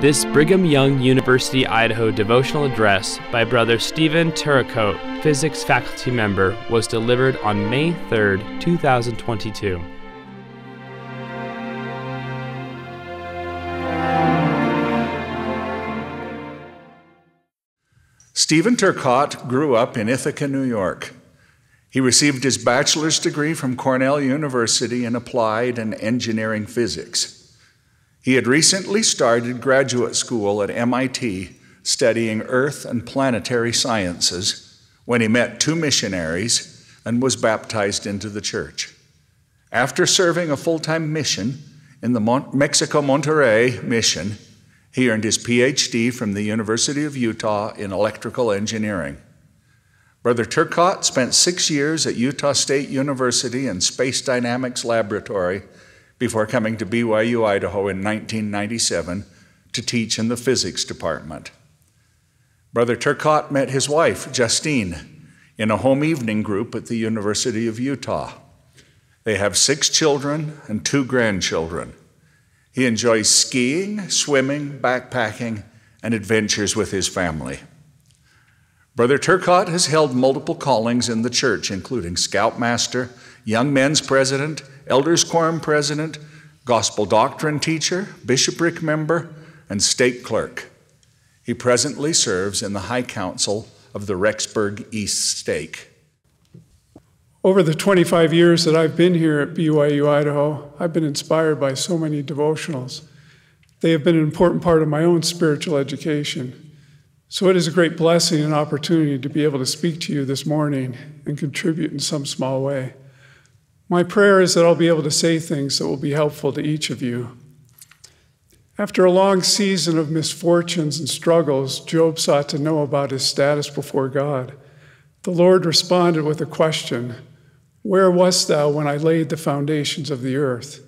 This Brigham Young University, Idaho devotional address by Brother Stephen Turcotte, physics faculty member, was delivered on May 3, 2022. Stephen Turcotte grew up in Ithaca, New York. He received his bachelor's degree from Cornell University in applied and engineering physics. He had recently started graduate school at MIT studying earth and planetary sciences when he met two missionaries and was baptized into the church. After serving a full time mission in the Mon- Mexico Monterrey mission, he earned his PhD from the University of Utah in electrical engineering. Brother Turcotte spent six years at Utah State University in Space Dynamics Laboratory before coming to BYU Idaho in 1997 to teach in the physics department. Brother Turcotte met his wife, Justine, in a home evening group at the University of Utah. They have six children and two grandchildren. He enjoys skiing, swimming, backpacking, and adventures with his family. Brother Turcotte has held multiple callings in the church, including scoutmaster, young men's president, elders quorum president, gospel doctrine teacher, bishopric member, and stake clerk. He presently serves in the High Council of the Rexburg East Stake. Over the 25 years that I've been here at BYU Idaho, I've been inspired by so many devotionals. They have been an important part of my own spiritual education. So it is a great blessing and opportunity to be able to speak to you this morning and contribute in some small way. My prayer is that I'll be able to say things that will be helpful to each of you. After a long season of misfortunes and struggles, Job sought to know about his status before God. The Lord responded with a question Where wast thou when I laid the foundations of the earth?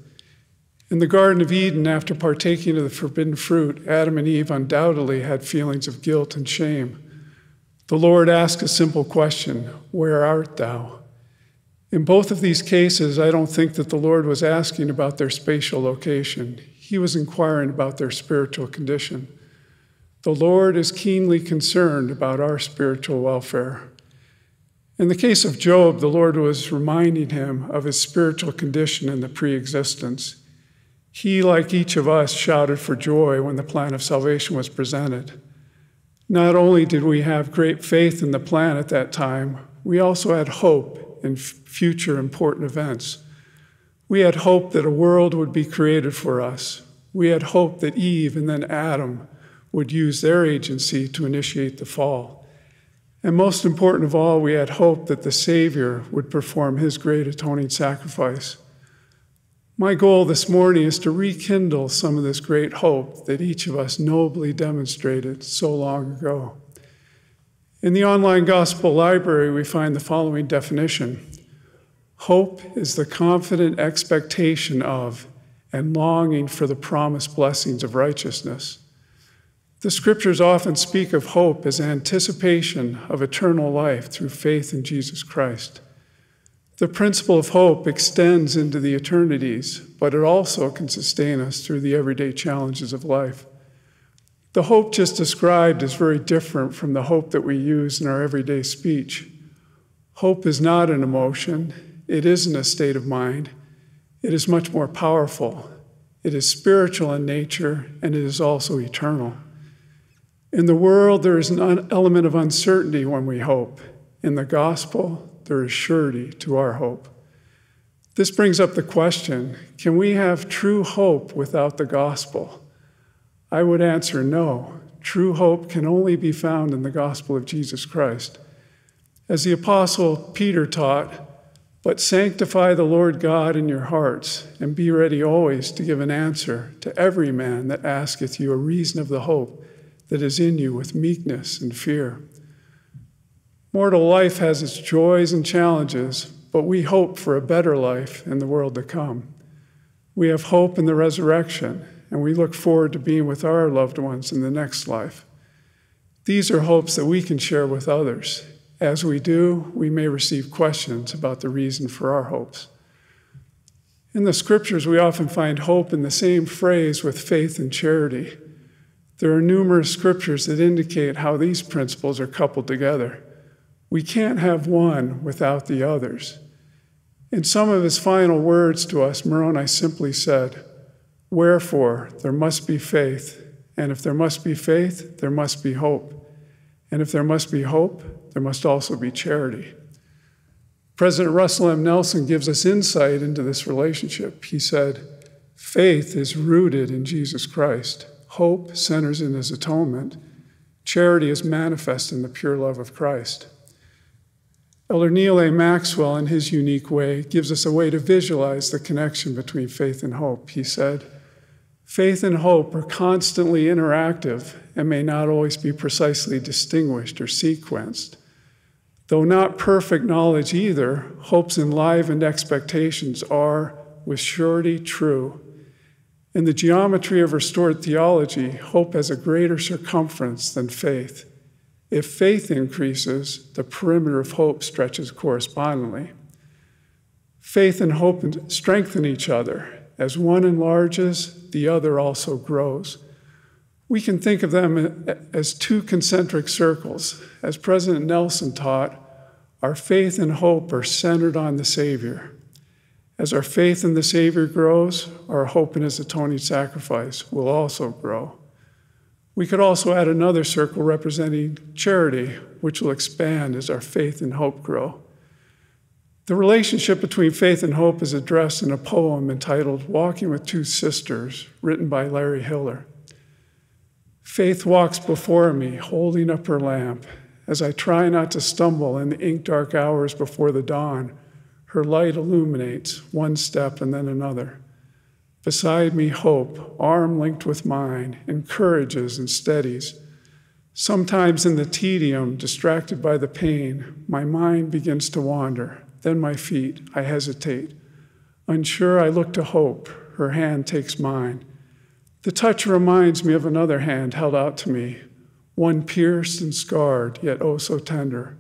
In the Garden of Eden, after partaking of the forbidden fruit, Adam and Eve undoubtedly had feelings of guilt and shame. The Lord asked a simple question Where art thou? In both of these cases, I don't think that the Lord was asking about their spatial location. He was inquiring about their spiritual condition. The Lord is keenly concerned about our spiritual welfare. In the case of Job, the Lord was reminding him of his spiritual condition in the pre existence. He, like each of us, shouted for joy when the plan of salvation was presented. Not only did we have great faith in the plan at that time, we also had hope in future important events. We had hope that a world would be created for us. We had hope that Eve and then Adam would use their agency to initiate the fall. And most important of all, we had hope that the Savior would perform his great atoning sacrifice. My goal this morning is to rekindle some of this great hope that each of us nobly demonstrated so long ago. In the online gospel library, we find the following definition Hope is the confident expectation of and longing for the promised blessings of righteousness. The scriptures often speak of hope as anticipation of eternal life through faith in Jesus Christ. The principle of hope extends into the eternities, but it also can sustain us through the everyday challenges of life. The hope just described is very different from the hope that we use in our everyday speech. Hope is not an emotion, it isn't a state of mind. It is much more powerful. It is spiritual in nature, and it is also eternal. In the world, there is an element of uncertainty when we hope. In the gospel, there is surety to our hope. This brings up the question can we have true hope without the gospel? I would answer no. True hope can only be found in the gospel of Jesus Christ. As the apostle Peter taught, but sanctify the Lord God in your hearts, and be ready always to give an answer to every man that asketh you a reason of the hope that is in you with meekness and fear. Mortal life has its joys and challenges, but we hope for a better life in the world to come. We have hope in the resurrection and we look forward to being with our loved ones in the next life. These are hopes that we can share with others. As we do, we may receive questions about the reason for our hopes. In the scriptures, we often find hope in the same phrase with faith and charity. There are numerous scriptures that indicate how these principles are coupled together. We can't have one without the others. In some of his final words to us, Moroni simply said, Wherefore, there must be faith, and if there must be faith, there must be hope. And if there must be hope, there must also be charity. President Russell M. Nelson gives us insight into this relationship. He said, Faith is rooted in Jesus Christ. Hope centers in his atonement. Charity is manifest in the pure love of Christ. Elder Neal A. Maxwell, in his unique way, gives us a way to visualize the connection between faith and hope. He said, Faith and hope are constantly interactive and may not always be precisely distinguished or sequenced. Though not perfect knowledge either, hope's enlivened expectations are, with surety, true in the geometry of restored theology, hope has a greater circumference than faith. If faith increases, the perimeter of hope stretches correspondingly. Faith and hope strengthen each other. As one enlarges, the other also grows. We can think of them as two concentric circles. As President Nelson taught, our faith and hope are centered on the Savior. As our faith in the Savior grows, our hope in his atoning sacrifice will also grow. We could also add another circle representing charity, which will expand as our faith and hope grow. The relationship between faith and hope is addressed in a poem entitled Walking with Two Sisters, written by Larry Hiller. Faith walks before me, holding up her lamp, as I try not to stumble in the ink dark hours before the dawn her light illuminates one step and then another. Beside me, hope, arm linked with mine, encourages and steadies. Sometimes in the tedium, distracted by the pain, my mind begins to wander. Then my feet, I hesitate. Unsure, I look to hope. Her hand takes mine. The touch reminds me of another hand held out to me, one pierced and scarred, yet oh so tender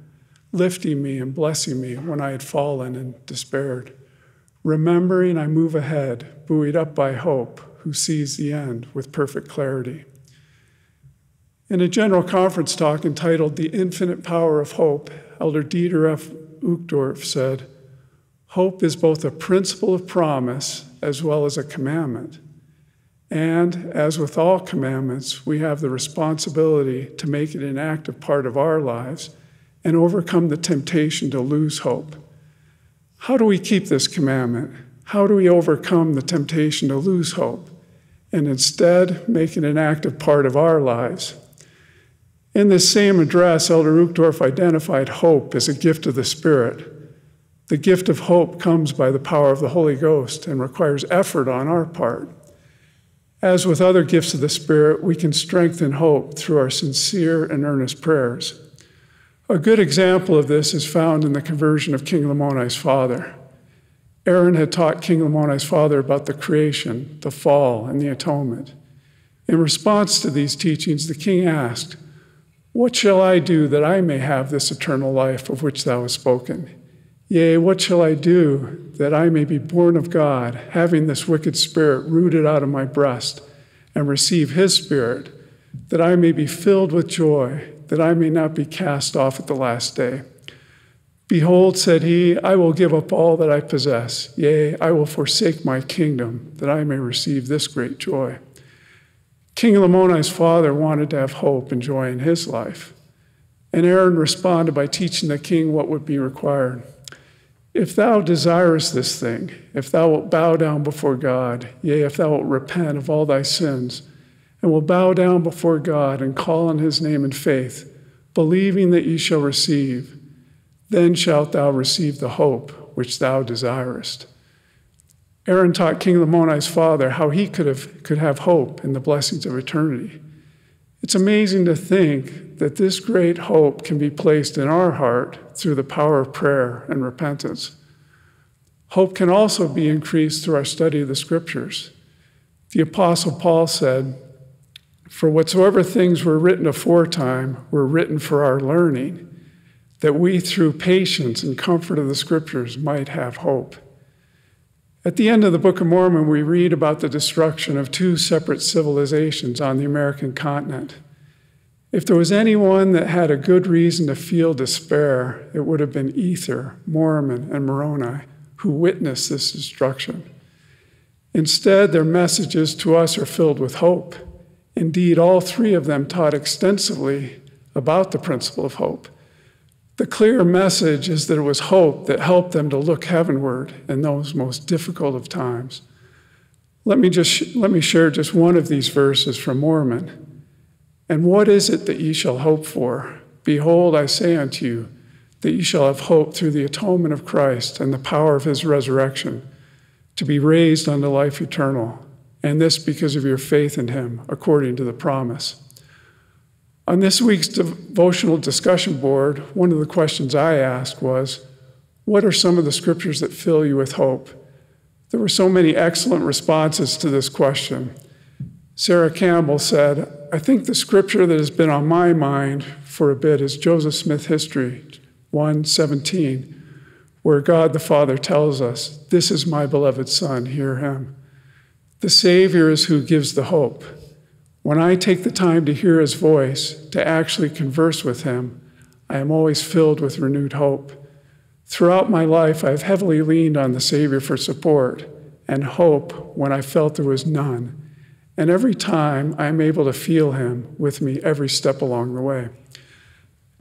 lifting me and blessing me when I had fallen and despaired. Remembering, I move ahead, buoyed up by hope, who sees the end with perfect clarity. In a general conference talk entitled The Infinite Power of Hope, Elder Dieter F. Uchtdorf said, Hope is both a principle of promise as well as a commandment. And as with all commandments, we have the responsibility to make it an active part of our lives and overcome the temptation to lose hope. How do we keep this commandment? How do we overcome the temptation to lose hope and instead make it an active part of our lives? In this same address, Elder Uchtdorf identified hope as a gift of the Spirit. The gift of hope comes by the power of the Holy Ghost and requires effort on our part. As with other gifts of the Spirit, we can strengthen hope through our sincere and earnest prayers. A good example of this is found in the conversion of King Lamoni's father. Aaron had taught King Lamoni's father about the creation, the fall, and the atonement. In response to these teachings, the king asked, What shall I do that I may have this eternal life of which thou hast spoken? Yea, what shall I do that I may be born of God, having this wicked spirit rooted out of my breast, and receive his spirit, that I may be filled with joy, that I may not be cast off at the last day. Behold, said he, I will give up all that I possess. Yea, I will forsake my kingdom, that I may receive this great joy. King Lamoni's father wanted to have hope and joy in his life. And Aaron responded by teaching the king what would be required. If thou desirest this thing, if thou wilt bow down before God, yea, if thou wilt repent of all thy sins, and will bow down before God and call on his name in faith, believing that ye shall receive, then shalt thou receive the hope which thou desirest. Aaron taught King Lamoni's father how he could have, could have hope in the blessings of eternity. It's amazing to think that this great hope can be placed in our heart through the power of prayer and repentance. Hope can also be increased through our study of the scriptures. The Apostle Paul said, for whatsoever things were written aforetime were written for our learning, that we through patience and comfort of the scriptures might have hope. At the end of the Book of Mormon, we read about the destruction of two separate civilizations on the American continent. If there was anyone that had a good reason to feel despair, it would have been Ether, Mormon, and Moroni, who witnessed this destruction. Instead, their messages to us are filled with hope. Indeed, all three of them taught extensively about the principle of hope. The clear message is that it was hope that helped them to look heavenward in those most difficult of times. Let me just let me share just one of these verses from Mormon. And what is it that ye shall hope for? Behold, I say unto you, that ye shall have hope through the atonement of Christ and the power of his resurrection, to be raised unto life eternal, and this because of your faith in him, according to the promise. On this week's devotional discussion board, one of the questions I asked was, What are some of the scriptures that fill you with hope? There were so many excellent responses to this question. Sarah Campbell said, I think the scripture that has been on my mind for a bit is Joseph Smith History 117, where God the Father tells us, This is my beloved Son, hear him. The Savior is who gives the hope. When I take the time to hear his voice, to actually converse with him, I am always filled with renewed hope. Throughout my life, I've heavily leaned on the Savior for support and hope when I felt there was none. And every time I'm able to feel him with me every step along the way.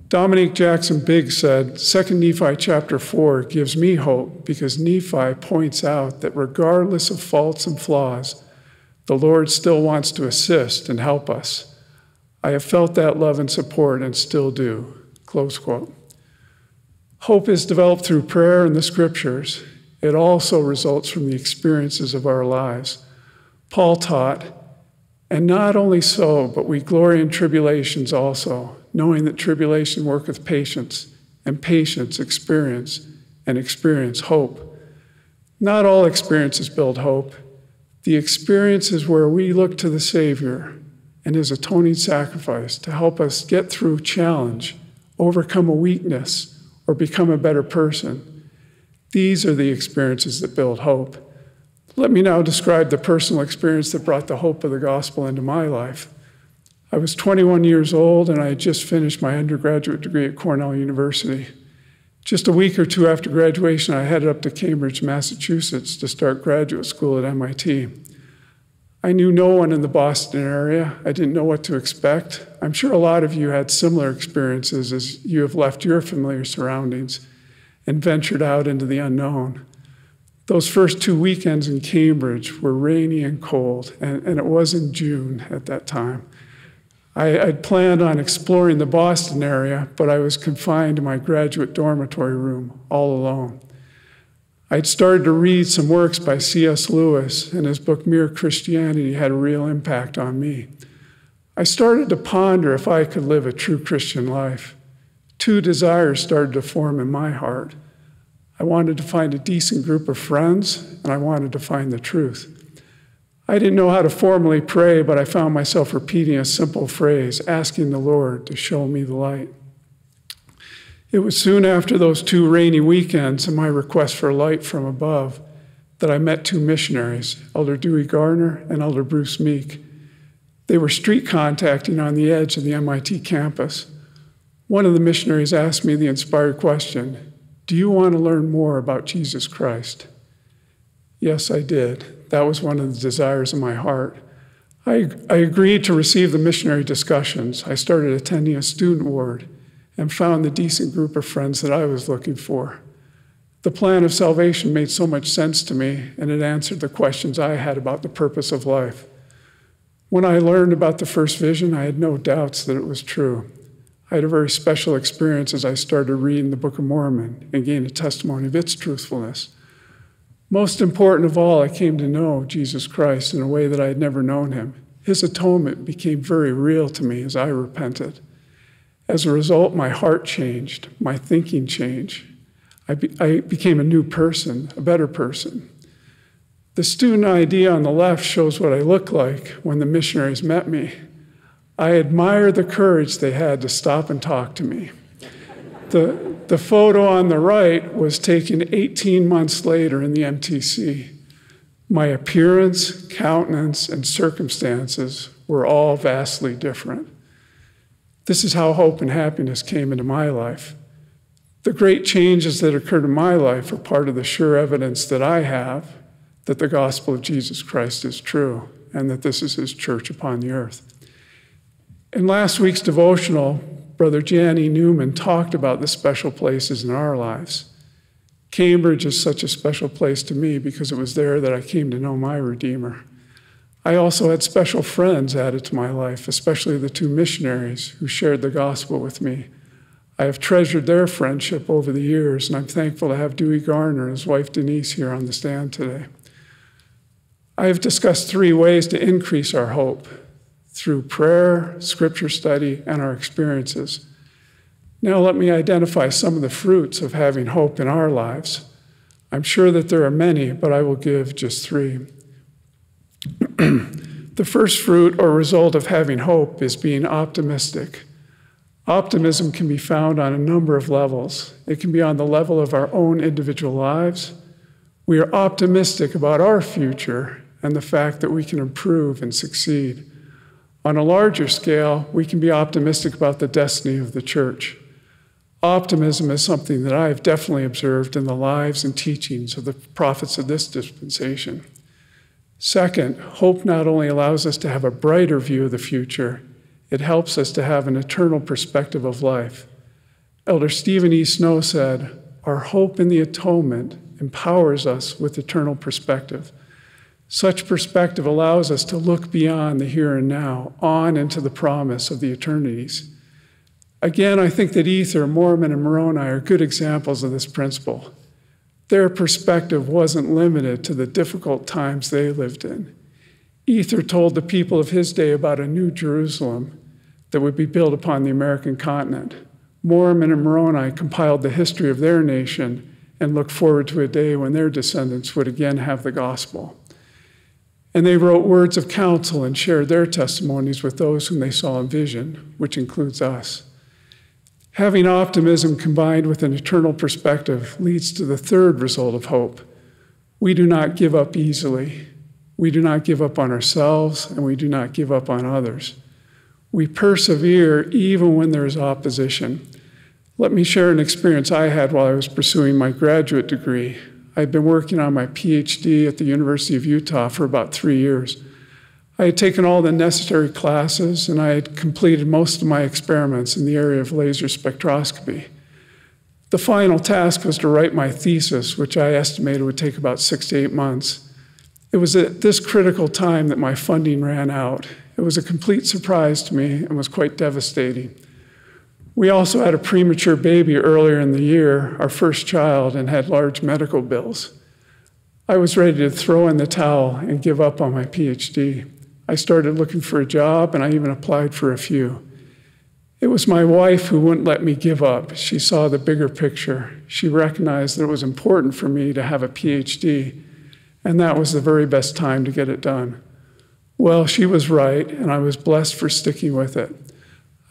Dominique Jackson Biggs said, 2 Nephi chapter 4 gives me hope because Nephi points out that regardless of faults and flaws, the Lord still wants to assist and help us. I have felt that love and support and still do. Close quote. Hope is developed through prayer and the scriptures. It also results from the experiences of our lives. Paul taught, and not only so, but we glory in tribulations also, knowing that tribulation worketh patience, and patience experience, and experience hope. Not all experiences build hope. The experience is where we look to the Savior and his atoning sacrifice to help us get through challenge, overcome a weakness, or become a better person. These are the experiences that build hope. Let me now describe the personal experience that brought the hope of the gospel into my life. I was 21 years old and I had just finished my undergraduate degree at Cornell University. Just a week or two after graduation, I headed up to Cambridge, Massachusetts to start graduate school at MIT. I knew no one in the Boston area. I didn't know what to expect. I'm sure a lot of you had similar experiences as you have left your familiar surroundings and ventured out into the unknown. Those first two weekends in Cambridge were rainy and cold, and, and it was in June at that time. I, would planned on exploring the Boston area, but I was confined to my graduate dormitory room all alone. I'd started to read some works by C.S. Lewis, and his book Mere Christianity had a real impact on me. I started to ponder if I could live a true Christian life. Two desires started to form in my heart. I wanted to find a decent group of friends, and I wanted to find the truth. I didn't know how to formally pray, but I found myself repeating a simple phrase, asking the Lord to show me the light. It was soon after those two rainy weekends and my request for light from above that I met two missionaries, Elder Dewey Gardner and Elder Bruce Meek. They were street contacting on the edge of the MIT campus. One of the missionaries asked me the inspired question do you want to learn more about Jesus Christ? Yes, I did. That was one of the desires of my heart. I, I agreed to receive the missionary discussions. I started attending a student ward and found the decent group of friends that I was looking for. The plan of salvation made so much sense to me, and it answered the questions I had about the purpose of life. When I learned about the first vision, I had no doubts that it was true. I had a very special experience as I started reading the Book of Mormon and gained a testimony of its truthfulness. Most important of all, I came to know Jesus Christ in a way that I had never known him. His atonement became very real to me as I repented. As a result, my heart changed, my thinking changed. I, be, I became a new person, a better person. The student ID on the left shows what I looked like when the missionaries met me. I admire the courage they had to stop and talk to me. The, the photo on the right was taken 18 months later in the MTC. My appearance, countenance, and circumstances were all vastly different. This is how hope and happiness came into my life. The great changes that occurred in my life are part of the sure evidence that I have that the gospel of Jesus Christ is true and that this is his church upon the earth. In last week's devotional, Brother Janny Newman talked about the special places in our lives. Cambridge is such a special place to me because it was there that I came to know my Redeemer. I also had special friends added to my life, especially the two missionaries who shared the gospel with me. I have treasured their friendship over the years, and I'm thankful to have Dewey Garner and his wife Denise here on the stand today. I have discussed three ways to increase our hope through prayer, scripture study, and our experiences. Now, let me identify some of the fruits of having hope in our lives. I'm sure that there are many, but I will give just three. the first fruit or result of having hope is being optimistic. Optimism can be found on a number of levels. It can be on the level of our own individual lives. We are optimistic about our future and the fact that we can improve and succeed. On a larger scale, we can be optimistic about the destiny of the church. Optimism is something that I have definitely observed in the lives and teachings of the prophets of this dispensation. Second, hope not only allows us to have a brighter view of the future, it helps us to have an eternal perspective of life. Elder Steven E. Snow said, Our hope in the atonement empowers us with eternal perspective. Such perspective allows us to look beyond the here and now, on into the promise of the eternities. Again, I think that Ether, Mormon, and Moroni are good examples of this principle. Their perspective wasn't limited to the difficult times they lived in. Ether told the people of his day about a new Jerusalem that would be built upon the American continent. Mormon and Moroni compiled the history of their nation and looked forward to a day when their descendants would again have the gospel. And they wrote words of counsel and shared their testimonies with those whom they saw in vision, which includes us. Having optimism combined with an eternal perspective leads to the third result of hope. We do not give up easily. We do not give up on ourselves, and we do not give up on others. We persevere even when there is opposition. Let me share an experience I had while I was pursuing my graduate degree. I'd been working on my PhD at the University of Utah for about three years. I had taken all the necessary classes and I had completed most of my experiments in the area of laser spectroscopy. The final task was to write my thesis, which I estimated would take about six to eight months. It was at this critical time that my funding ran out. It was a complete surprise to me and was quite devastating. We also had a premature baby earlier in the year, our first child, and had large medical bills. I was ready to throw in the towel and give up on my PhD. I started looking for a job and I even applied for a few. It was my wife who wouldn't let me give up. She saw the bigger picture. She recognized that it was important for me to have a PhD, and that was the very best time to get it done. Well, she was right, and I was blessed for sticking with it.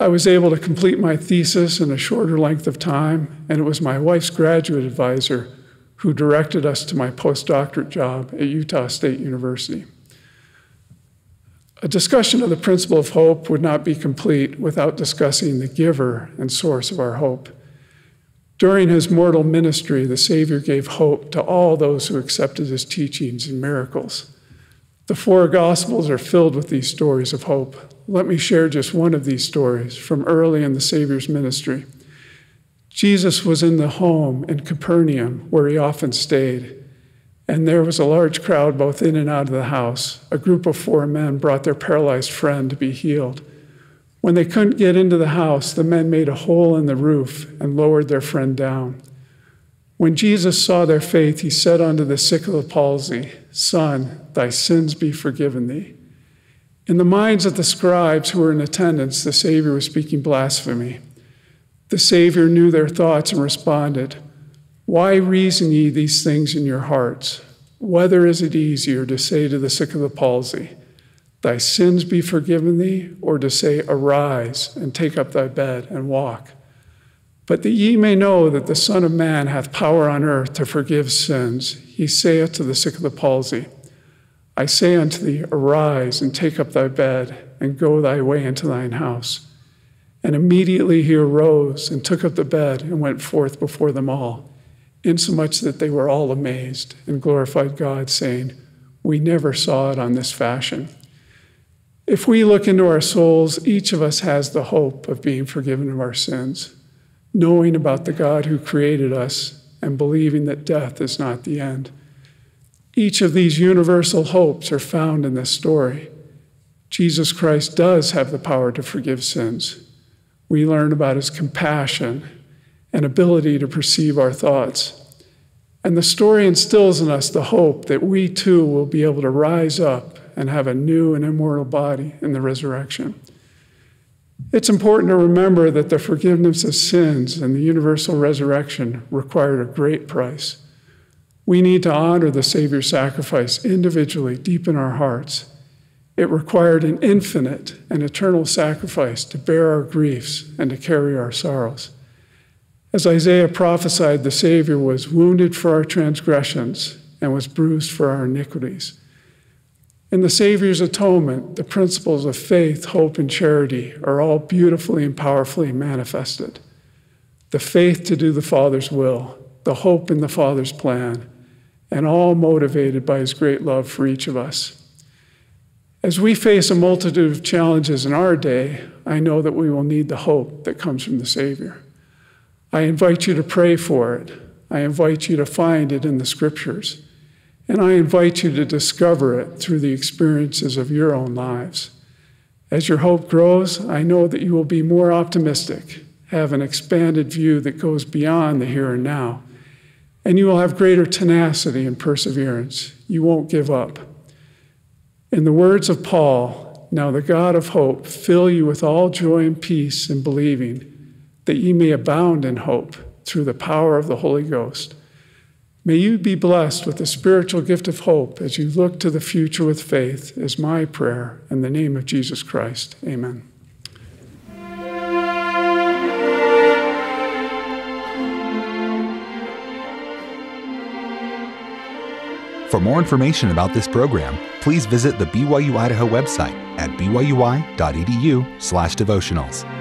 I was able to complete my thesis in a shorter length of time, and it was my wife's graduate advisor who directed us to my postdoctorate job at Utah State University. A discussion of the principle of hope would not be complete without discussing the giver and source of our hope. During his mortal ministry, the Savior gave hope to all those who accepted his teachings and miracles. The four Gospels are filled with these stories of hope. Let me share just one of these stories from early in the Savior's ministry. Jesus was in the home in Capernaum where he often stayed. And there was a large crowd both in and out of the house. A group of four men brought their paralyzed friend to be healed. When they couldn't get into the house, the men made a hole in the roof and lowered their friend down. When Jesus saw their faith, he said unto the sick of the palsy, Son, thy sins be forgiven thee. In the minds of the scribes who were in attendance, the Savior was speaking blasphemy. The Savior knew their thoughts and responded, why reason ye these things in your hearts? Whether is it easier to say to the sick of the palsy, Thy sins be forgiven thee, or to say, Arise and take up thy bed and walk? But that ye may know that the Son of Man hath power on earth to forgive sins, he saith to the sick of the palsy, I say unto thee, Arise and take up thy bed and go thy way into thine house. And immediately he arose and took up the bed and went forth before them all, insomuch that they were all amazed and glorified God, saying, We never saw it on this fashion. If we look into our souls, each of us has the hope of being forgiven of our sins, knowing about the God who created us and believing that death is not the end. Each of these universal hopes are found in this story. Jesus Christ does have the power to forgive sins. We learn about his compassion and ability to perceive our thoughts. And the story instills in us the hope that we too will be able to rise up and have a new and immortal body in the resurrection. It's important to remember that the forgiveness of sins and the universal resurrection required a great price. We need to honor the Savior's sacrifice individually, deep in our hearts. It required an infinite and eternal sacrifice to bear our griefs and to carry our sorrows. As Isaiah prophesied, the Savior was wounded for our transgressions and was bruised for our iniquities. In the Savior's atonement, the principles of faith, hope, and charity are all beautifully and powerfully manifested. The faith to do the Father's will, the hope in the Father's plan, and all motivated by his great love for each of us. As we face a multitude of challenges in our day, I know that we will need the hope that comes from the Savior. I invite you to pray for it. I invite you to find it in the scriptures. And I invite you to discover it through the experiences of your own lives. As your hope grows, I know that you will be more optimistic, have an expanded view that goes beyond the here and now, and you will have greater tenacity and perseverance. You won't give up. In the words of Paul, now the God of hope fill you with all joy and peace in believing, that ye may abound in hope through the power of the Holy Ghost. May you be blessed with the spiritual gift of hope as you look to the future with faith, is my prayer. In the name of Jesus Christ, amen. For more information about this program, please visit the BYU Idaho website at byui.edu/devotionals.